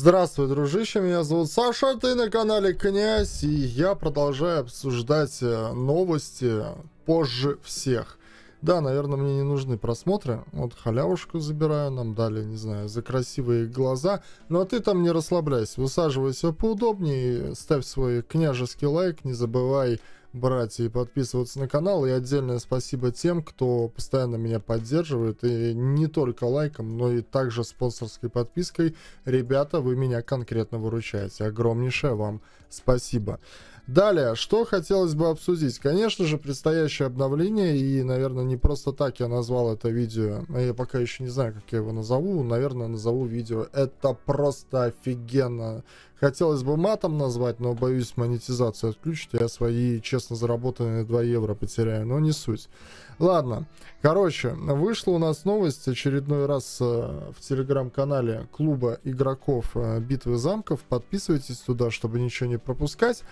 Здравствуй, дружище, меня зовут Саша, ты на канале Князь, и я продолжаю обсуждать э, новости позже всех. Да, наверное, мне не нужны просмотры. Вот халявушку забираю, нам дали, не знаю, за красивые глаза. Ну а ты там не расслабляйся, высаживайся поудобнее, ставь свой княжеский лайк, не забывай брать и подписываться на канал. И отдельное спасибо тем, кто постоянно меня поддерживает. И не только лайком, но и также спонсорской подпиской. Ребята, вы меня конкретно выручаете. Огромнейшее вам спасибо. Далее, что хотелось бы обсудить? Конечно же, предстоящее обновление, и, наверное, не просто так я назвал это видео, а я пока еще не знаю, как я его назову, наверное, назову видео «Это просто офигенно». Хотелось бы матом назвать, но, боюсь, монетизацию отключить, я свои честно заработанные 2 евро потеряю, но не суть. Ладно, короче, вышла у нас новость очередной раз э, в телеграм-канале клуба игроков э, «Битвы замков». Подписывайтесь туда, чтобы ничего не пропускать.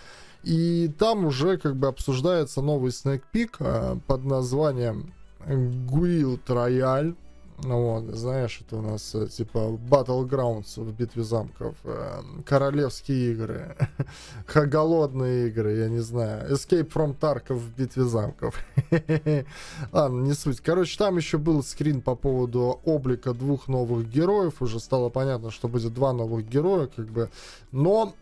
И там уже как бы обсуждается новый снэкпик э, под названием Guild Royale. Ну вот, знаешь, это у нас э, типа Battlegrounds в битве замков, э, королевские игры, голодные игры, я не знаю, Escape from Tarkov в битве замков. Ладно, не суть. Короче, там еще был скрин по поводу облика двух новых героев, уже стало понятно, что будет два новых героя, как бы, но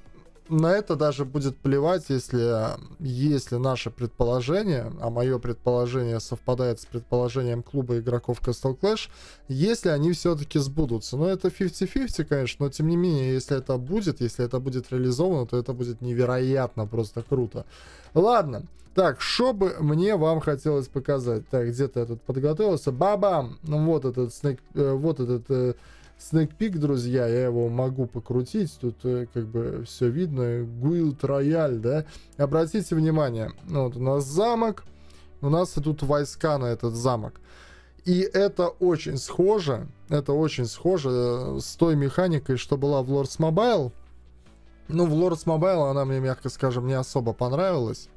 на это даже будет плевать, если, если наше предположение, а мое предположение совпадает с предположением клуба игроков Castle Clash, если они все-таки сбудутся. Но это 50-50, конечно, но тем не менее, если это будет, если это будет реализовано, то это будет невероятно просто круто. Ладно, так, что бы мне вам хотелось показать? Так, где-то этот подготовился. Бабам! Ну вот этот э, вот этот... Э, Снэкпик, друзья, я его могу покрутить, тут э, как бы все видно, Гуилд Рояль, да. Обратите внимание, вот у нас замок, у нас идут войска на этот замок. И это очень схоже, это очень схоже э, с той механикой, что была в Lords Mobile. Ну, в Lords Mobile она мне, мягко скажем, не особо понравилась.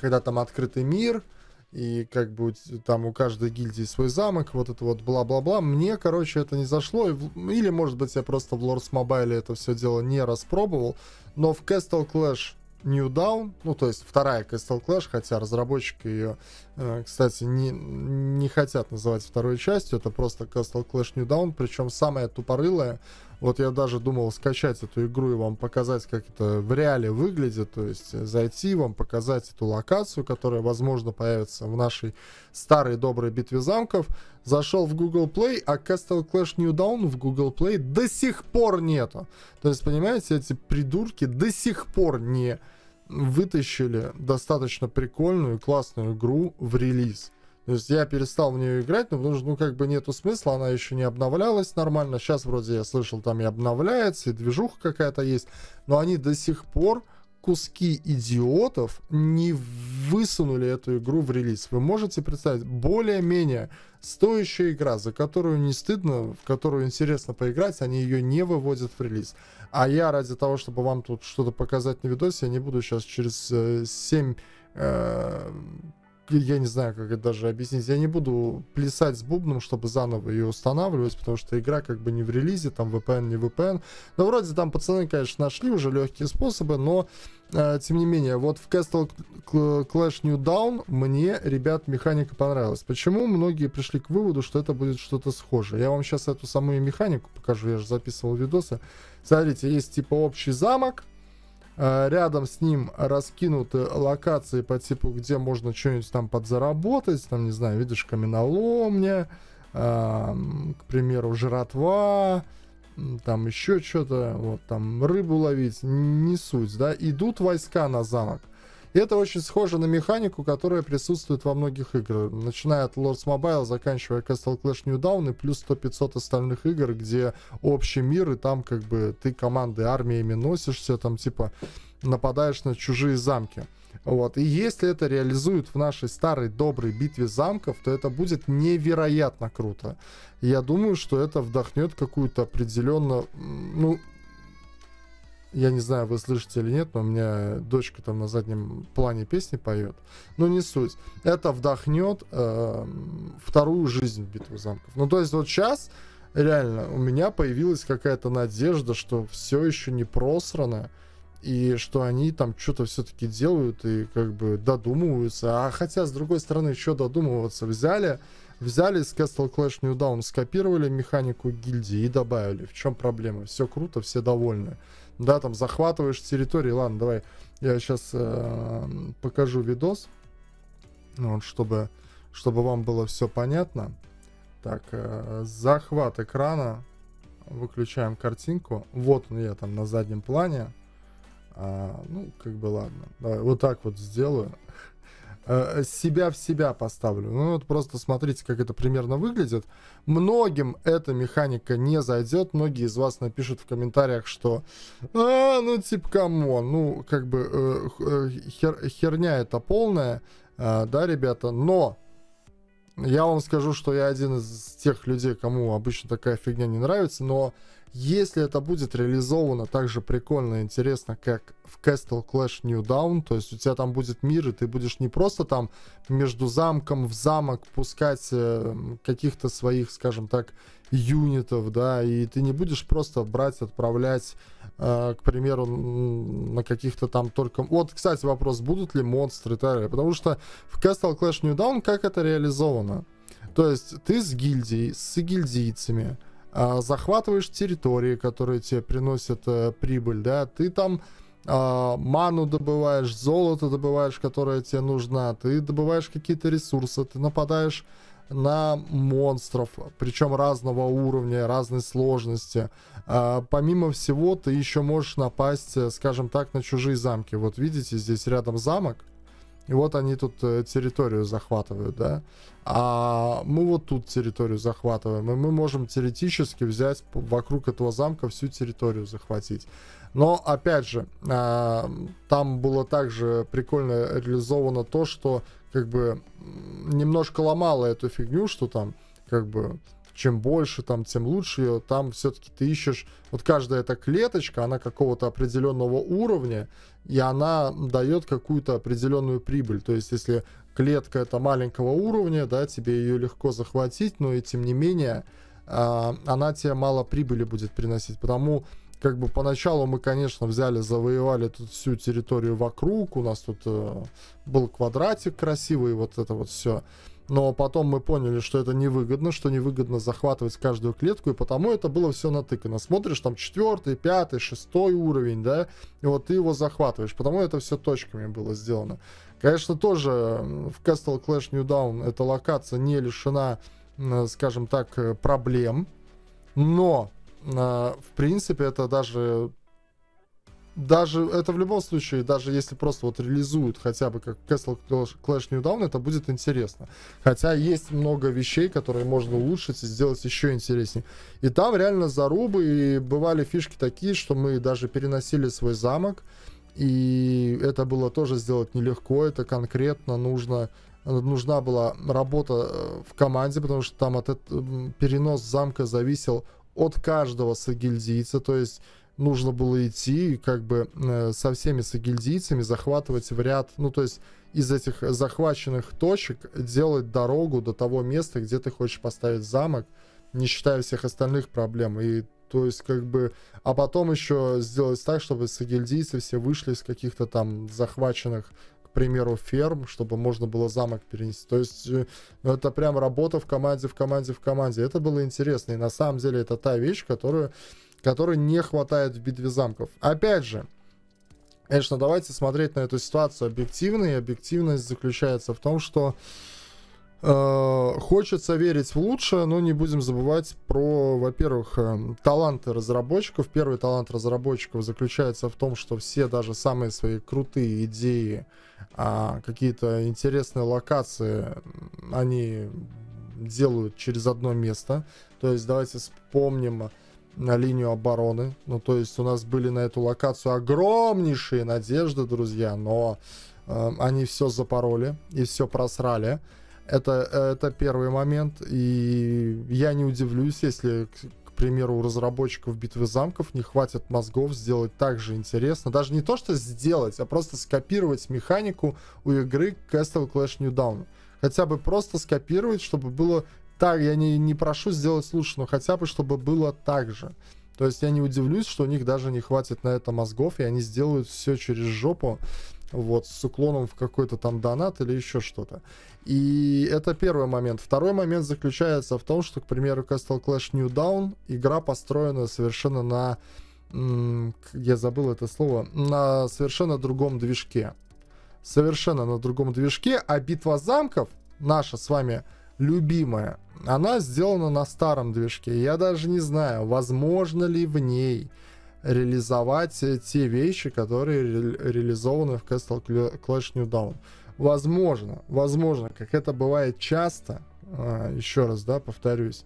Когда там открытый мир, и как бы там у каждой гильдии свой замок, вот это вот бла-бла-бла. Мне, короче, это не зашло. Или, может быть, я просто в Lords Mobile это все дело не распробовал. Но в Castle Clash New Down, ну, то есть вторая Castle Clash, хотя разработчики ее, э, кстати, не, не хотят называть второй частью, это просто Castle Clash New Down, причем самая тупорылая, вот я даже думал скачать эту игру и вам показать, как это в реале выглядит, то есть зайти, вам показать эту локацию, которая, возможно, появится в нашей старой доброй битве замков. Зашел в Google Play, а Castle Clash New Dawn в Google Play до сих пор нету. То есть, понимаете, эти придурки до сих пор не вытащили достаточно прикольную и классную игру в релиз. То есть я перестал в нее играть, но потому что, ну, как бы нету смысла, она еще не обновлялась нормально. Сейчас вроде я слышал, там и обновляется, и движуха какая-то есть. Но они до сих пор куски идиотов не высунули эту игру в релиз. Вы можете представить, более-менее стоящая игра, за которую не стыдно, в которую интересно поиграть, они ее не выводят в релиз. А я ради того, чтобы вам тут что-то показать на видосе, я не буду сейчас через э, 7 э, я не знаю, как это даже объяснить. Я не буду плясать с бубном, чтобы заново ее устанавливать, потому что игра как бы не в релизе, там VPN, не VPN. Но вроде там пацаны, конечно, нашли уже легкие способы, но э, тем не менее, вот в Castle Clash New Down мне, ребят, механика понравилась. Почему? Многие пришли к выводу, что это будет что-то схожее. Я вам сейчас эту самую механику покажу, я же записывал видосы. Смотрите, есть типа общий замок, рядом с ним раскинуты локации по типу, где можно что-нибудь там подзаработать, там, не знаю, видишь, каменоломня, э, к примеру, жратва, там еще что-то, вот, там рыбу ловить, не суть, да, идут войска на замок. Это очень схоже на механику, которая присутствует во многих играх. Начиная от Lords Mobile, заканчивая Castle Clash New Dawn и плюс 100-500 остальных игр, где общий мир, и там как бы ты команды армиями носишься, там типа нападаешь на чужие замки. Вот. И если это реализуют в нашей старой доброй битве замков, то это будет невероятно круто. Я думаю, что это вдохнет какую-то определенно, ну, я не знаю, вы слышите или нет, но у меня дочка там на заднем плане песни поет. Но не суть. Это вдохнет э, вторую жизнь в битву замков. Ну, то есть вот сейчас реально, у меня появилась какая-то надежда, что все еще не просрано, и что они там что-то все-таки делают и как бы додумываются. А хотя, с другой стороны, еще додумываться взяли, взяли с Castle Clash New Dawn, скопировали механику гильдии и добавили. В чем проблема? Все круто, все довольны. Да, там захватываешь территории. Ладно, давай я сейчас э, покажу видос, вот, чтобы, чтобы вам было все понятно. Так, э, захват экрана. Выключаем картинку. Вот он я там на заднем плане. А, ну, как бы ладно. Давай, вот так вот сделаю. А, себя в себя поставлю. Ну, вот просто смотрите, как это примерно выглядит. Многим эта механика не зайдет. Многие из вас напишут в комментариях, что а, ну, типа, come on, ну, как бы э, э, хер, херня это полная, а, да, ребята, но я вам скажу, что я один из тех людей, кому обычно такая фигня не нравится, но если это будет реализовано так же прикольно и интересно, как в Castle Clash New Dawn, то есть у тебя там будет мир, и ты будешь не просто там между замком в замок пускать э, каких-то своих, скажем так, юнитов, да, и ты не будешь просто брать, отправлять, э, к примеру, на каких-то там только... Вот, кстати, вопрос, будут ли монстры и так далее, потому что в Castle Clash New Down как это реализовано? То есть ты с гильдией, с гильдийцами, захватываешь территории, которые тебе приносят э, прибыль, да, ты там э, ману добываешь, золото добываешь, которое тебе нужно, ты добываешь какие-то ресурсы, ты нападаешь на монстров, причем разного уровня, разной сложности. А, помимо всего, ты еще можешь напасть, э, скажем так, на чужие замки. Вот видите, здесь рядом замок, и вот они тут э, территорию захватывают, да. А мы вот тут территорию захватываем, и мы можем теоретически взять вокруг этого замка всю территорию захватить. Но, опять же, а, там было также прикольно реализовано то, что как бы немножко ломало эту фигню, что там как бы чем больше, там, тем лучше ее. Там все-таки ты ищешь... Вот каждая эта клеточка, она какого-то определенного уровня, и она дает какую-то определенную прибыль. То есть, если клетка это маленького уровня, да, тебе ее легко захватить, но и тем не менее, э, она тебе мало прибыли будет приносить. Потому как бы поначалу мы, конечно, взяли, завоевали тут всю территорию вокруг, у нас тут э, был квадратик красивый, вот это вот все. Но потом мы поняли, что это невыгодно, что невыгодно захватывать каждую клетку, и потому это было все натыкано. Смотришь, там четвертый, пятый, шестой уровень, да, и вот ты его захватываешь, потому это все точками было сделано. Конечно, тоже в Castle Clash New Down эта локация не лишена, скажем так, э, проблем, но в принципе, это даже даже это в любом случае, даже если просто вот реализуют хотя бы как Castle Clash Dawn, это будет интересно. Хотя есть много вещей, которые можно улучшить и сделать еще интереснее. И там реально зарубы, и бывали фишки такие, что мы даже переносили свой замок, и это было тоже сделать нелегко, это конкретно нужно нужна была работа э, в команде, потому что там от перенос замка зависел от каждого сагильдийца, то есть нужно было идти как бы э, со всеми сагильдийцами захватывать в ряд, ну то есть из этих захваченных точек делать дорогу до того места, где ты хочешь поставить замок, не считая всех остальных проблем. И то есть как бы, а потом еще сделать так, чтобы сагильдийцы все вышли из каких-то там захваченных к примеру, ферм, чтобы можно было замок перенести. То есть э, ну, это прям работа в команде, в команде, в команде. Это было интересно. И на самом деле это та вещь, которую, которой не хватает в битве замков. Опять же, конечно, давайте смотреть на эту ситуацию объективно. И объективность заключается в том, что э, хочется верить в лучшее, но не будем забывать про, во-первых, э, таланты разработчиков. Первый талант разработчиков заключается в том, что все даже самые свои крутые идеи а, какие-то интересные локации они делают через одно место. То есть давайте вспомним на линию обороны. Ну, то есть у нас были на эту локацию огромнейшие надежды, друзья, но э, они все запороли и все просрали. Это, это первый момент. И я не удивлюсь, если примеру, у разработчиков битвы замков не хватит мозгов сделать так же интересно. Даже не то, что сделать, а просто скопировать механику у игры Castle Clash New Dawn. Хотя бы просто скопировать, чтобы было так, я не, не прошу сделать лучше, но хотя бы, чтобы было так же. То есть я не удивлюсь, что у них даже не хватит на это мозгов, и они сделают все через жопу, вот, с уклоном в какой-то там донат или еще что-то. И это первый момент. Второй момент заключается в том, что, к примеру, Castle Clash New Down, игра построена совершенно на, я забыл это слово, на совершенно другом движке. Совершенно на другом движке, а битва замков, наша с вами любимая, она сделана на старом движке. Я даже не знаю, возможно ли в ней реализовать те вещи, которые ре реализованы в Castle Clash New. Возможно, возможно, как это бывает часто, а, еще раз, да, повторюсь,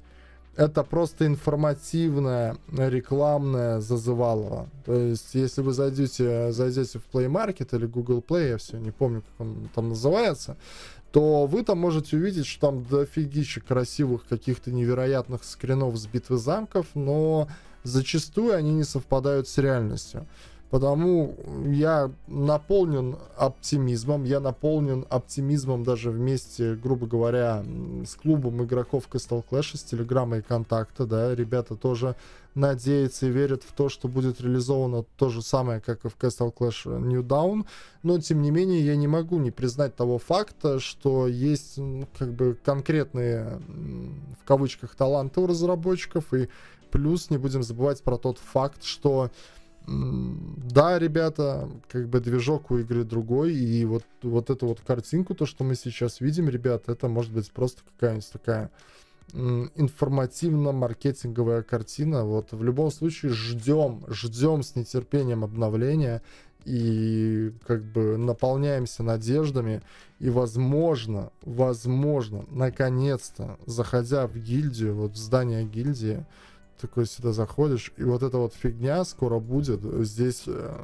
это просто информативная, рекламная зазывалово. То есть, если вы зайдете, зайдете в Play Market или Google Play, я все не помню, как он там называется, то вы там можете увидеть, что там дофигища красивых каких-то невероятных скринов с битвы замков, но зачастую они не совпадают с реальностью. Потому я наполнен оптимизмом, я наполнен оптимизмом даже вместе, грубо говоря, с клубом игроков Crystal Clash, с Телеграма и Контакта, да, ребята тоже надеются и верят в то, что будет реализовано то же самое, как и в Castle Clash New Dawn, но тем не менее я не могу не признать того факта, что есть как бы конкретные в кавычках таланты у разработчиков. И плюс не будем забывать про тот факт, что да, ребята, как бы движок у игры другой, и вот, вот эту вот картинку, то, что мы сейчас видим, ребят, это может быть просто какая-нибудь такая информативно-маркетинговая картина. Вот в любом случае ждем, ждем с нетерпением обновления и как бы наполняемся надеждами и возможно, возможно, наконец-то, заходя в гильдию, вот в здание гильдии, такой сюда заходишь, и вот эта вот фигня скоро будет. Здесь, э,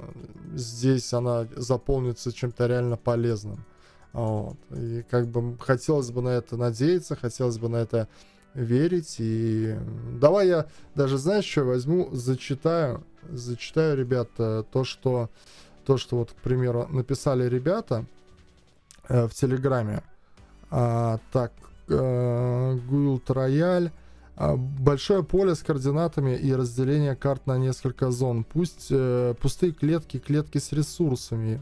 здесь она заполнится чем-то реально полезным. Вот. И как бы хотелось бы на это надеяться, хотелось бы на это верить. И давай я даже, знаешь, что возьму, зачитаю, зачитаю, ребята, то, что, то, что вот, к примеру, написали ребята э, в Телеграме. А, так, э, Гуилд Рояль. А, большое поле с координатами и разделение карт на несколько зон. Пусть э, пустые клетки, клетки с ресурсами.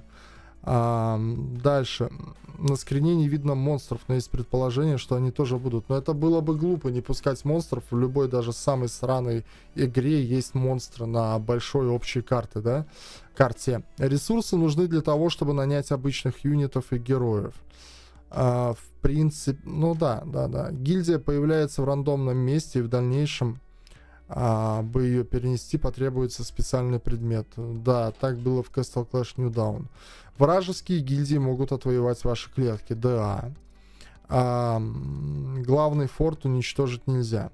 А, дальше. На скрине не видно монстров, но есть предположение, что они тоже будут. Но это было бы глупо не пускать монстров. В любой даже самой сраной игре есть монстры на большой общей карте, да? карте. Ресурсы нужны для того, чтобы нанять обычных юнитов и героев. А, в принципе, ну да, да, да. Гильдия появляется в рандомном месте, и в дальнейшем, а, бы ее перенести, потребуется специальный предмет. Да, так было в Castle Clash New Dawn. Вражеские гильдии могут отвоевать ваши клетки, да. А, главный форт уничтожить нельзя.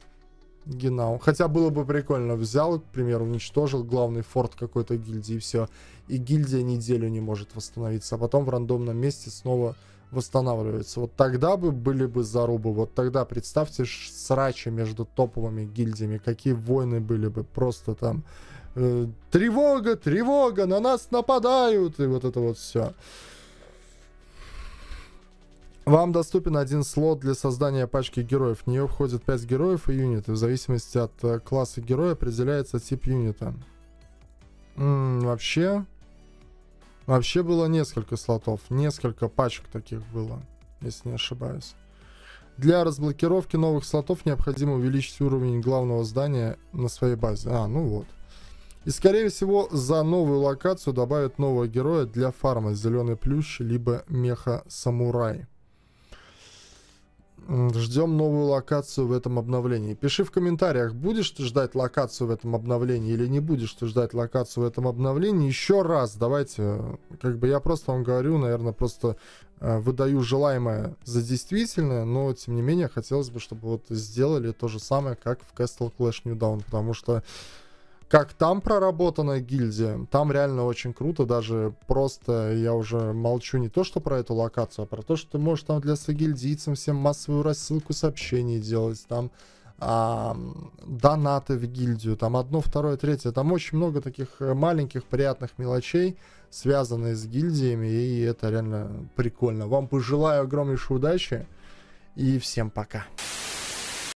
Genau. Хотя было бы прикольно. Взял, к примеру, уничтожил главный форт какой-то гильдии, и все. И гильдия неделю не может восстановиться. А потом в рандомном месте снова восстанавливается. Вот тогда бы были бы зарубы. Вот тогда представьте срачи между топовыми гильдиями. Какие войны были бы. Просто там э, тревога, тревога, на нас нападают. И вот это вот все. Вам доступен один слот для создания пачки героев. В нее входит 5 героев и юниты. В зависимости от э, класса героя определяется тип юнита. М -м, вообще, Вообще было несколько слотов, несколько пачек таких было, если не ошибаюсь. Для разблокировки новых слотов необходимо увеличить уровень главного здания на своей базе. А, ну вот. И скорее всего за новую локацию добавят нового героя для фарма. Зеленый плющ, либо меха-самурай. Ждем новую локацию в этом обновлении. Пиши в комментариях, будешь ты ждать локацию в этом обновлении или не будешь ты ждать локацию в этом обновлении. Еще раз, давайте, как бы я просто вам говорю, наверное, просто э, выдаю желаемое за действительное, но тем не менее хотелось бы, чтобы вот сделали то же самое, как в Castle Clash New Dawn, потому что как там проработана гильдия, там реально очень круто, даже просто я уже молчу не то, что про эту локацию, а про то, что ты можешь там для сагильдийцам всем массовую рассылку сообщений делать, там а, донаты в гильдию, там одно, второе, третье, там очень много таких э, маленьких приятных мелочей, связанных с гильдиями, и это реально прикольно. Вам пожелаю огромнейшей удачи, и всем пока.